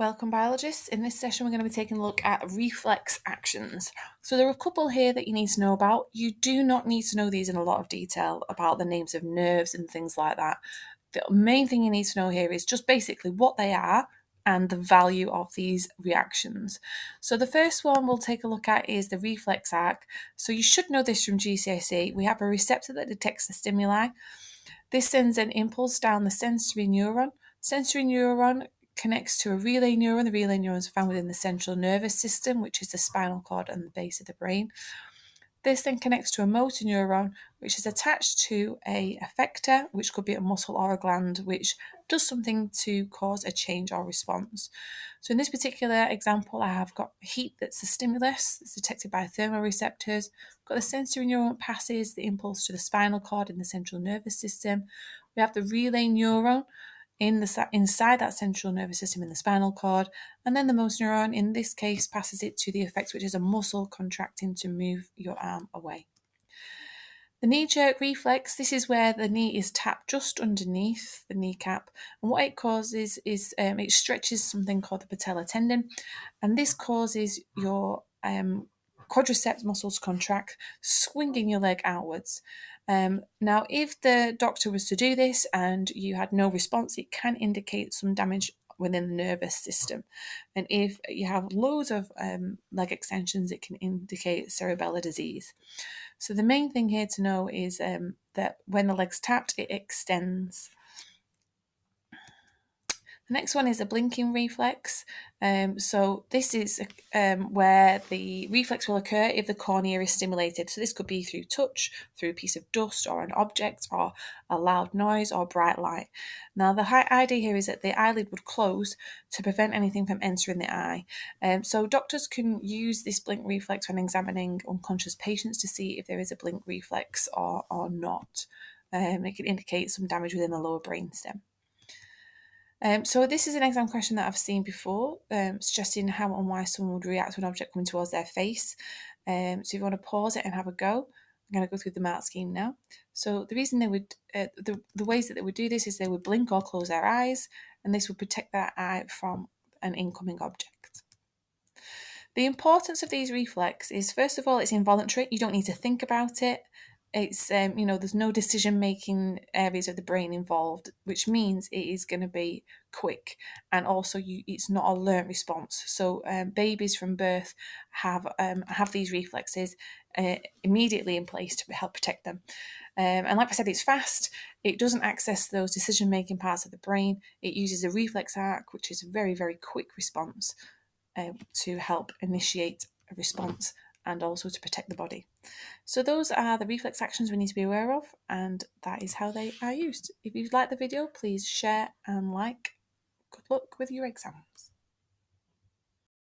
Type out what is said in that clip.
Welcome biologists. In this session we're going to be taking a look at reflex actions. So there are a couple here that you need to know about. You do not need to know these in a lot of detail about the names of nerves and things like that. The main thing you need to know here is just basically what they are and the value of these reactions. So the first one we'll take a look at is the reflex arc. So you should know this from GCSE. We have a receptor that detects the stimuli. This sends an impulse down the sensory neuron. Sensory neuron connects to a relay neuron. The relay neurons are found within the central nervous system, which is the spinal cord and the base of the brain. This then connects to a motor neuron, which is attached to a effector, which could be a muscle or a gland, which does something to cause a change or response. So in this particular example, I have got heat that's a stimulus, it's detected by thermoreceptors. got the sensory neuron passes the impulse to the spinal cord in the central nervous system. We have the relay neuron, in the inside that central nervous system in the spinal cord, and then the motor neuron in this case passes it to the effector, which is a muscle contracting to move your arm away. The knee jerk reflex, this is where the knee is tapped just underneath the kneecap, and what it causes is um, it stretches something called the patella tendon, and this causes your um, quadriceps muscles contract, swinging your leg outwards. Um, now, if the doctor was to do this and you had no response, it can indicate some damage within the nervous system. And if you have loads of um, leg extensions, it can indicate cerebellar disease. So the main thing here to know is um, that when the leg's tapped, it extends. The next one is a blinking reflex. Um, so this is um, where the reflex will occur if the cornea is stimulated. So this could be through touch, through a piece of dust or an object or a loud noise or bright light. Now the idea here is that the eyelid would close to prevent anything from entering the eye. Um, so doctors can use this blink reflex when examining unconscious patients to see if there is a blink reflex or, or not. Um, it can indicate some damage within the lower brainstem. Um, so this is an exam question that I've seen before, um, suggesting how and why someone would react to an object coming towards their face. Um, so if you want to pause it and have a go, I'm going to go through the mark scheme now. So the reason they would, uh, the, the ways that they would do this is they would blink or close their eyes, and this would protect their eye from an incoming object. The importance of these reflex is first of all, it's involuntary. You don't need to think about it it's um, you know there's no decision making areas of the brain involved which means it is going to be quick and also you it's not a learnt response so um, babies from birth have um, have these reflexes uh, immediately in place to help protect them um, and like I said, it's fast. It doesn't access those decision making parts of the brain. It uses a reflex arc, which is a very, very quick response uh, to help initiate a response and also to protect the body. So those are the reflex actions we need to be aware of and that is how they are used. If you've liked the video, please share and like. Good luck with your exams.